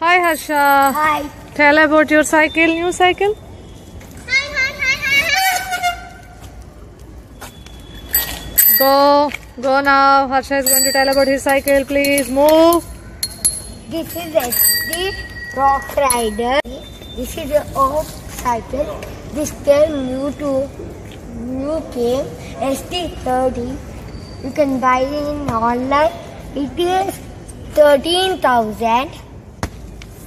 Hi Hasha. Hi. Tell about your cycle, new cycle. Hi, hi, hi, go, go now. Hasha is going to tell about his cycle. Please move. This is ST Rock Rider. This is the old cycle. This came new to new came ST 30. You can buy it in online. It is 13,000.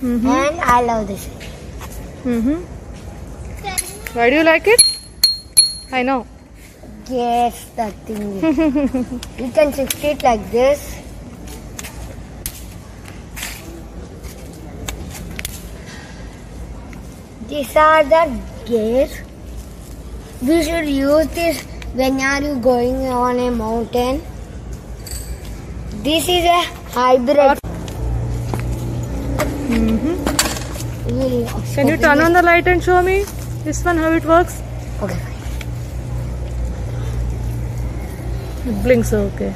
Mm -hmm. And I love this. Mm -hmm. Why do you like it? I know. Yes, that thing you can shift it like this. These are the gears. We should use this when are you going on a mountain. This is a hybrid. Mm-hmm. We'll Can you turn on the light and show me this one how it works? Okay. It blinks. Okay.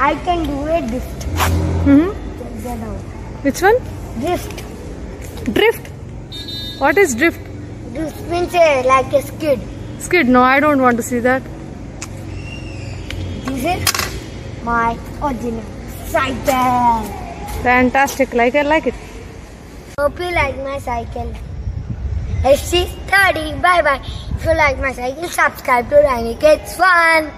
I can do a drift. Check. Which one? Drift. Drift. What is drift? Drift means uh, like a skid. Skid. No, I don't want to see that. This is my original cycle. Fantastic. Like I like it. Hope you like my cycle. ST30. Bye bye. If you like my cycle, subscribe to Twiny Kids Fun.